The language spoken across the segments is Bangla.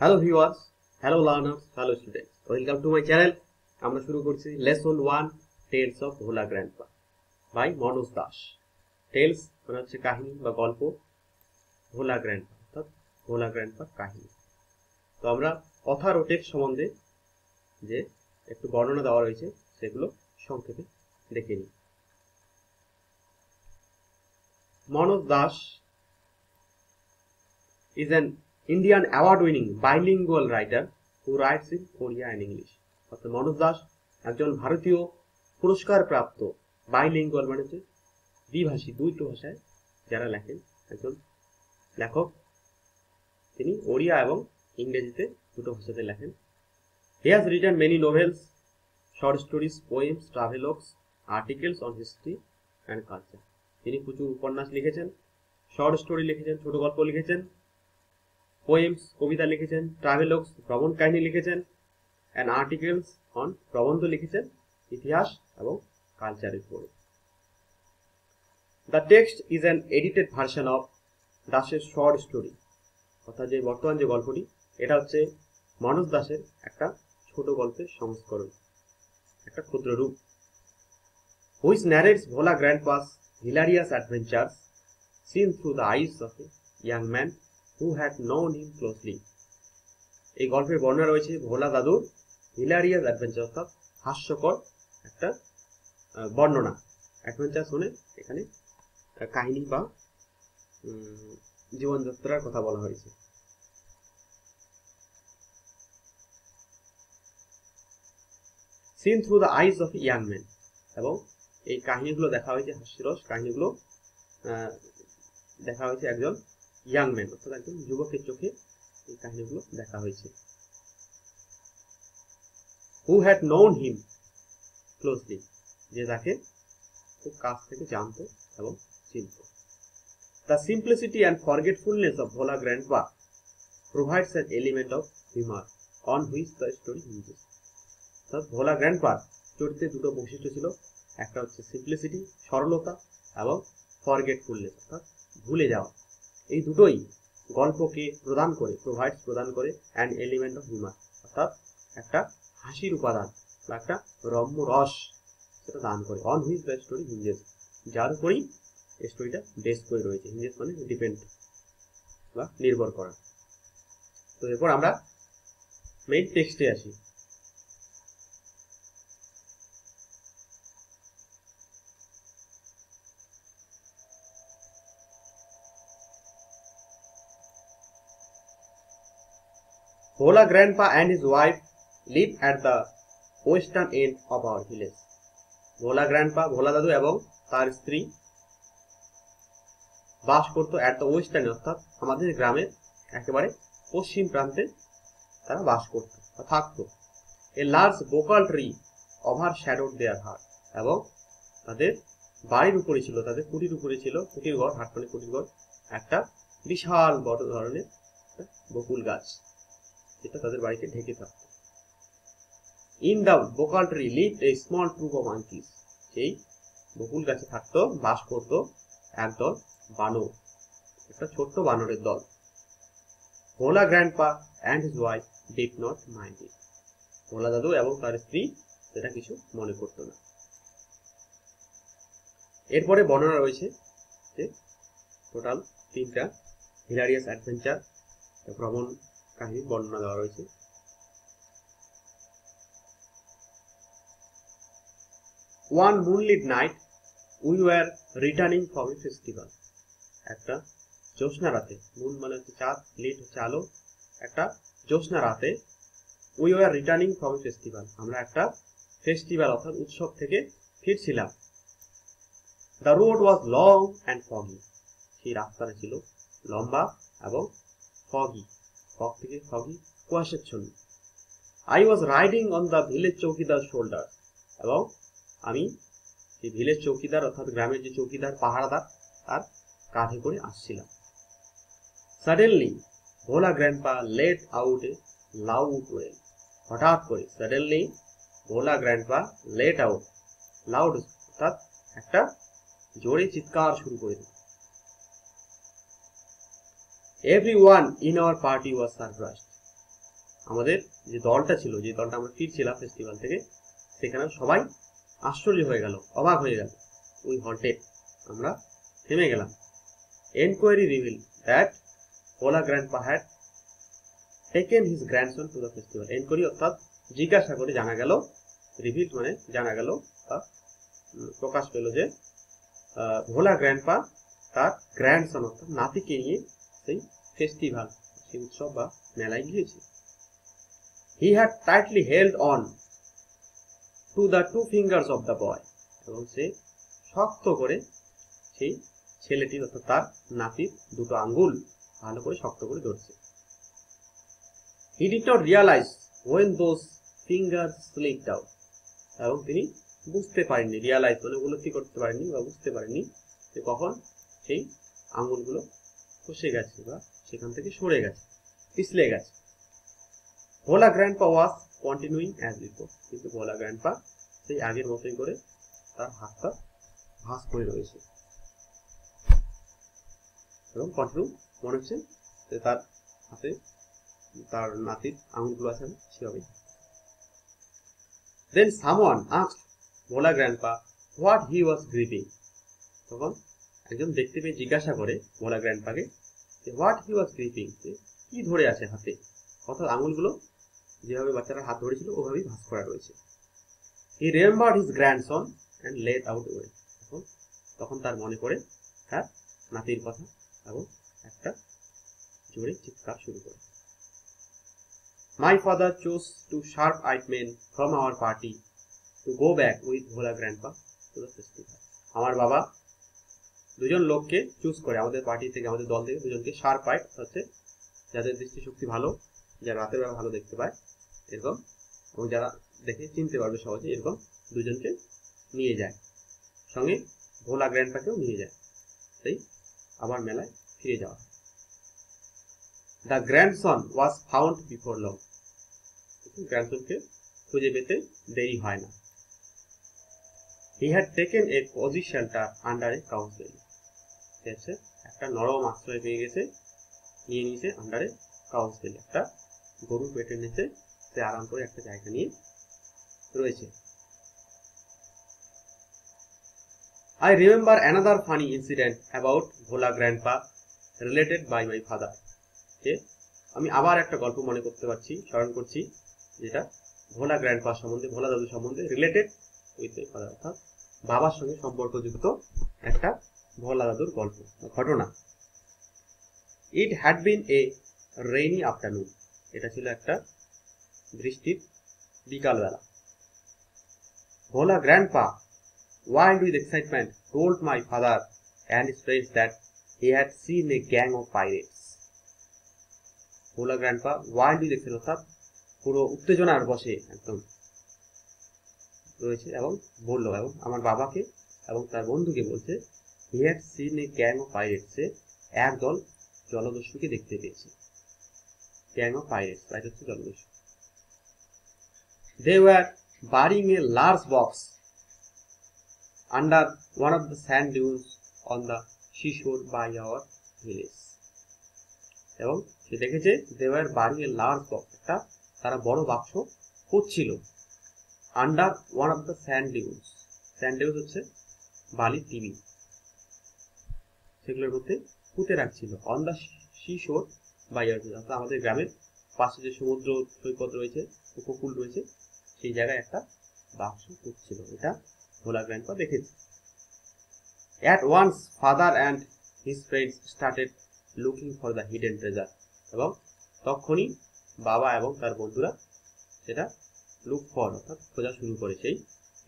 Hello viewers hello learners hello students welcome to my channel আমরা শুরু করছি lesson one tales of Bhola grandpa by Manoj Das tales মানে হচ্ছে কাহিনী বা গল্প ভোলা গ্র্যান্ডপা অর্থাৎ ভোলা গ্র্যান্ডপার কাহিনী। তো আমরা অথার ও সম্বন্ধে যে একটু বর্ণনা দেওয়া রয়েছে, সেগুলো সংক্ষেপে দেখে নিই। Manoj Das is an Indian award-winning bilingual writer who writes in Korea and English. অর্থাৎ মনোজ দাস একজন ভারতীয় পুরস্কার প্রাপ্ত বাইলিঙ্গুয়াল মানে হচ্ছে দ্বিভাষী, দুইটো ভাষায় যারা লেখেন, একজন লেখক। তিনি ওড়িয়া এবং ইংরেজিতে দুটো ভাষাতে লেখেন। He has written many novels short stories poems travelogues articles on history and culture তিনি প্রচুর উপন্যাস লিখেছেন শর্ট স্টোরি লিখেছেন, ছোট গল্প লিখেছেন। পোয়েমস কবিতা লিখেছেন ট্রাভেলগস ভ্রমণ কাহিনী লিখেছেন অ্যান্ড আর্টিকেলস অন প্রবন্ধ লিখেছেন, ইতিহাস এবং কালচারের উপরে। The text is an edited version of দাসের শর্ট স্টোরি অর্থাৎ যে বর্তমান যে গল্পটি, এটা হচ্ছে মনোজ দাসের একটা ছোট গল্পের সংস্করণ, একটা ক্ষুদ্র রূপ। Which narrates Bhola grandpa's hilarious adventures seen through the eyes of a young man who had known him closely. এই গল্পের বর্ণনা রয়েছে ভোলা দাদুর হিলারিয়াস অ্যাডভেঞ্চার অর্থাৎ হাস্যকর একটা বর্ণনা। অ্যাডভেঞ্চার শুনে এখানে কাহিনী বা জীবনযাত্রার কথা বলা হয়েছে। Seen through the eyes of young man এবং এই কাহিনীগুলো দেখা হয়েছে হাস্যরস কাহিনীগুলো দেখা হয়েছে একজন ইয়াং ম্যান অর্থাৎ একজন যুবকের চোখে এই কাহিনীগুলো দেখা হয়েছে। Who had known him closely যে তাকে খুব কাছ থেকে জানতো এবং চিনত। The simplicity and forgetfulness of Bhola grand grandpa provides an element of humour on which the story hinges অর্থাৎ ভোলা গ্র্যান্ডপার চরিত্রে দুটো বৈশিষ্ট্য ছিল। একটা হচ্ছে সিম্পলিসিটি সরলতা এবং ফরগেটফুলনেস অর্থাৎ ভুলে যাওয়া। এই দুটোই গল্পকে প্রদান করে প্রোভাইডস প্রদান করে অ্যান্ড এলিমেন্ট অফ হিউমার অর্থাৎ একটা হাসির উপাদান বা একটা রম্য রস সেটা দান করে on which the story hinges যার উপরেই স্টোরিটা বেস করে রয়েছে। হিঞ্জেস মানে ডিপেন্ড বা নির্ভর করা। তো এরপর আমরা মেইন টেক্সটে আসি। Bhola grandpa and his wife live at the western end of our village. Bhola grandpa Bhola দাদু এবং তার স্ত্রী বাস করত অ্যাট দ্য ওয়েস্টার্ন অর্থাৎ আমাদের গ্রামের একেবারে পশ্চিম প্রান্তে তারা বাস করত বা থাকতো a large bakul tree overshadowed their hut এবং তাদের বাড়ির উপরে ছিল, তাদের কুটির উপরে ছিল, কুটির ঘর হাট মানে কুটির ঘর, একটা বিশাল বড় ধরনের বকুল গাছ যেটা তাদের বাড়িকে ঢেকে থাকত। In the bakul tree live a small troop of monkeys সেই বকুল গাছে থাকতো, বাস করত একদল বানর, একটা ছোট্ট বানরের দল। Bhola grandpa and his wife did not mind it Bhola দাদু এবং তার স্ত্রী সেটা কিছু মনে করতো না। এরপরে বর্ণনা রয়েছে যে টোটাল তিনটা হিলারিয়াস অ্যাডভেঞ্চার ভ্রমণ কাহিনী বর্ণনা দেওয়া রয়েছে। One moonlit night we were returning from a festival একটা জ্যোৎস্না রাতে মুন মানে হচ্ছে চাঁদ লিট হচ্ছে আলো। একটা জ্যোৎস্না রাতে we were returning from a festival আমরা একটা ফেস্টিভ্যাল অর্থাৎ উৎসব থেকে ফিরছিলাম। The road was long and foggy সেই রাস্তাটা ছিল লম্বা এবং ফগি ফগ থেকে foggy কুয়াশাচ্ছন্ন I was riding on the village chowkidar shoulder এবং আমি সেই ভিলেজ চৌকিদার অর্থাৎ গ্রামের যে চৌকিদার পাহারাদার, তার কাঁধে করে আসছিলাম। Suddenly Bhola grandpa let out a loud wail হঠাৎ করে suddenly Bhola grandpa let out loud অর্থাৎ একটা জোরে চিৎকার শুরু করে দিল। Everyone in our party was surprised. আমাদের যে দলটা ছিল, যে দলটা আমরা ফিরছিলাম ফেস্টিভ্যাল থেকে, সেখানে সবাই আশ্চর্য হয়ে গেল, অবাক হয়ে গেল। উই হন্টেড আমরা থেমে গেলাম। Enquiry reveal that Bhola grandpa had taken his grandson to the festival enquiry অর্থাৎ জিজ্ঞাসা করে জানা গেল রিভিল মানে জানা গেল বা প্রকাশ পেল যে ভোলা গ্র্যান্ডপা তার গ্র্যান্ডসন অর্থাৎ নাতিকে নিয়ে সেই ফেস্টিভ্যাল সেই উৎসব বা মেলায় গিয়েছে। He had tightly held on to the two fingers of the boy এবং সে শক্ত করে সেই ছেলেটির অর্থাৎ তার নাতির দুটো আঙ্গুল ভালো করে শক্ত করে ধরছে। He did not realise when those finger slip out এবং তিনি বুঝতে পারেননি রিয়ালাইজ মানে উপলব্ধি করতে পারেননি বা বুঝতে পারেননি যে কখন সেই আঙ্গুলগুলো খসে গেছে বা সেখান থেকে সরে গেছে, পিছলে গেছে। Bhola grandpa was continuing as before কিন্তু ভোলা গ্র্যান্ডপা সেই আগের মতোই করে তার হাতটা ভাঁজ করে রয়েছে। এবং কন্টিনিউ মনে হচ্ছে যে তার হাতে তার নাতির আঙুলগুলো আছে সেভাবেই। Then someone ask Bhola grandpa what he was gripping তখন একজন দেখতে পেয়ে জিজ্ঞাসা করে ভোলা গ্র্যান্ডপাকে যে হোয়াট হি ওয়াজ গ্রিপিং যে, কি ধরে আছে হাতে? অর্থাৎ আঙুলগুলো যেভাবে বাচ্চারা হাত ধরেছিল, ওভাবেই ভাঁজ করা রয়েছে। He remembered his grandson and let out wail তখন তখন তার মনে পড়ে তার নাতির কথা এবং একটা জোরে চিৎকার শুরু করে। My father chose two sharp eyed men from our party to go back with Bhola the festival আমার বাবা দুজন লোককে চুজ করে, আমাদের পার্টি থেকে, আমাদের দল থেকে দুজনকে সার আইট হচ্ছে যাদের দৃষ্টিশক্তি ভালো, যারা রাতের বেলা ভালো দেখতে পায়, এরকম। এবং যারা দেখে চিনতে পারবে সহজে এরকম দুজনকে নিয়ে যায়। সঙ্গে ভোলা গ্র্যান্ডপাকেও নিয়ে যায়। সেই আবার মেলায় ফিরে যাওয়া। The grandson was found before long গ্র্যান্ডসনকে খুঁজে পেতে দেরি হয় না। He had taken a cosy shelter under a council হচ্ছে একটা নরম আশ্রয় পেয়ে গেছে। নিয়ে নিয়েছে আন্ডারে কাউন্সিল একটা গরুর পেটের নিচে সে আরাম করে একটা জায়গা নিয়ে রয়েছে। I remember another funny incident about Bhola Grandpa related by my father. যে আমি আবার একটা গল্প মনে করতে পারছি, স্মরণ করছি, যেটা ভোলা গ্র্যান্ডপা সম্বন্ধে, ভোলা দাদু সম্বন্ধে রিলেটেড উইথ মাই ফাদার অর্থাৎ বাবার সঙ্গে সম্পর্কযুক্ত একটা ভোলা দাদুর গল্প ঘটনা। It had been a rainy afternoon এটা ছিল একটা বৃষ্টির বিকালবেলা। Bhola grandpa wild with excitement, told my father and his friends that he had seen a gang of pirates. Bhola grandpa wild with excite অর্থাৎ পুরো উত্তেজনার বসে একদম রয়েছে এবং বলল এবং আমার বাবাকে এবং তার বন্ধুকে বলছে হ্যাড সিন গ্যাং অফ পাইরেটসে একদল জলদস্যুকে দেখতে পেয়েছে? গ্যাং অফ পাইরেটস পাইরেট হচ্ছে জলদস্যু। They were burying a large box under one of the sand dunes on the seashore by our village. এবং সে দেখেছে দেওয়ার বাড়ি এ লার্জ বক্স একটা তারা বড় বাক্স খুঁজছিল under one of the sand dunes sand dunes হচ্ছে বালির টিভি। সেগুলোর মধ্যে পুঁতে রাখছিল। অন দ্য সিশোর বাই অর্থাৎ আমাদের গ্রামের পাশে যে সমুদ্র সৈকত রয়েছে, উপকূল রয়েছে, সেই জায়গায় একটা বাক্স খুঁজছিল এটা ভোলা গ্র্যান্ডপা দেখেছে। At once father and his friends started looking for the hidden treasure এবং তখনই বাবা এবং তার বন্ধুরা সেটা লুক ফর অর্থাৎ খোঁজা শুরু করে। সেই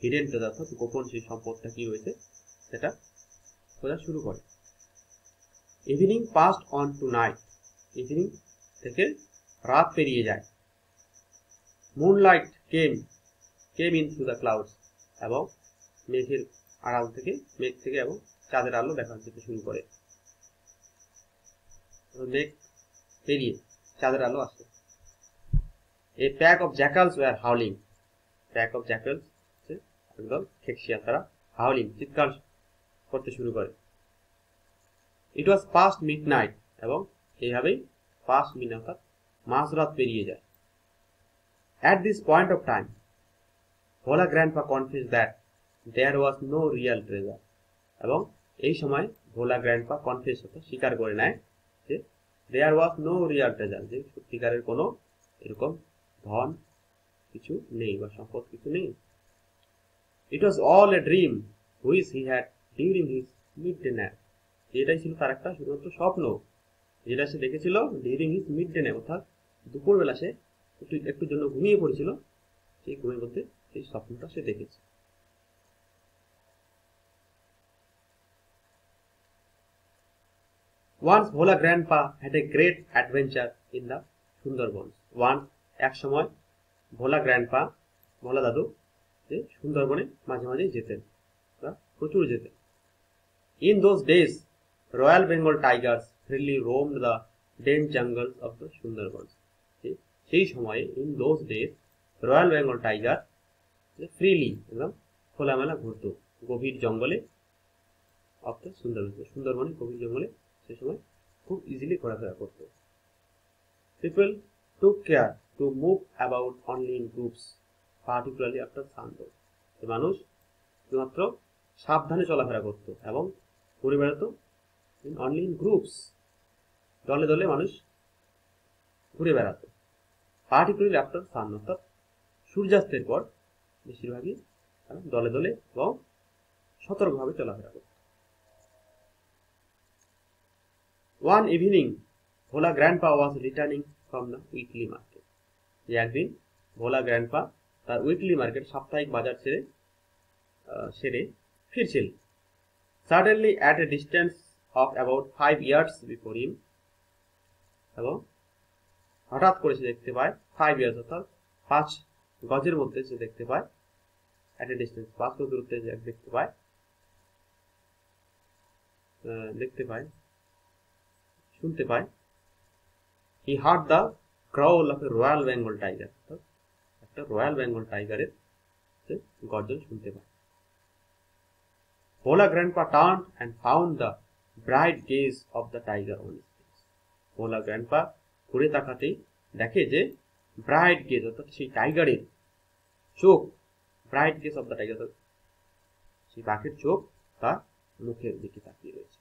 হিডেন ট্রেজার অর্থাৎ গোপন সেই সম্পদটা কি রয়েছে, সেটা খোঁজা শুরু করে। Evening passed on to night evening থেকে রাত পেরিয়ে যায়। Moonlight came came in through the clouds এবং মেঘের আড়াল থেকে, মেঘ থেকে এবং চাঁদের আলো দেখা যেতে শুরু করে। মেঘ পেরিয়ে চাঁদের আলো আসে। A pack of jackals were howling pack of jackals একদম খেকশিয়াল। তারা হাউলিং চিৎকার করতে শুরু করে। It was past midnight এবং এইভাবেই পাস্ট মিড অর্থাৎ মাঝরাত পেরিয়ে যায় At this point of time, Vola grandpa confessed that there was no real treasure. এবং এই সময় ভোলা গ্র্যান্ডপা কনফেস হতো স্বীকার করে নেয় যে there was no real treasure যে সত্যিকারের কোনো এরকম ধন কিছু নেই বা সম্পদ কিছু নেই was all a dream which he had during his midday nap এটাই ছিল তার একটা শুধুমাত্র স্বপ্ন। যেটা সে দেখেছিল ডিউরিং হিজ মিড ডে অর্থাৎ দুপুরবেলা সে একটু একটু জন্য ঘুমিয়ে পড়েছিল, সেই ঘুমের মধ্যে সেই স্বপ্নটা সে দেখেছে। Once Bhola grandpa had a great adventure in the Sundarbans. Once, এক সময় ভোলা গ্র্যান্ডপা ভোলা দাদু যে সুন্দরবনে মাঝে মাঝে যেতেন প্রচুর যেতেন। In those days royal Bengal tigers freely roamed the dense jungles of the Sundarbans সেই সময়ে in those days royal Bengal tiger freely একদম খোলামেলা ঘুরত। গভীর জঙ্গলে অফ সুন্দরবন সুন্দরবনে গভীর জঙ্গলে সে সময় খুব ইজিলি ঘোরাফেরা করতো। People took care to move about only in groups particularly after sundowns মানুষ শুধুমাত্র সাবধানে চলাফেরা করতো এবং ঘুরে বেড়াতো অনলি ইন গ্রুপস দলে দলে মানুষ ঘুরে বেড়াতো। পার্টিকুলারলি আফটার সান অর্থাৎ সূর্যাস্তের পর বেশিরভাগই দলে দলে এবং সতর্কভাবে চলাফেরা করত। One evening Bhola grandpa was returning from the weekly market যে একদিন ভোলা গ্র্যান্ডপা তার উইকলি মার্কেট সাপ্তাহিক বাজার ছেড়ে সেরে ফিরছিল। Suddenly at a distance of about five yards before him এবং হঠাৎ করে সে দেখতে পায় ফাইভ ইয়ার্স অর্থাৎ পাঁচ গজের মধ্যে সে দেখতে পায় অ্যাট এ ডিস্টেন্স পাঁচ গজ দূরত্বে দেখতে পায়। দেখতে পায়, শুনতে পায়। He heard the growl of a royal Bengal tiger একটা রয়্যাল বেঙ্গল টাইগারের গর্জন শুনতে পায়। Vola grandpa turned and found the bright gaze of the tiger on Bhola grandpa ঘুরে তাকাতেই দেখে যে ব্রাইট গেজ অর্থাৎ সেই টাইগারের চোখ bright gaze of the tiger সেই পাখির চোখ তার মুখের দিকে তাকিয়ে রয়েছে।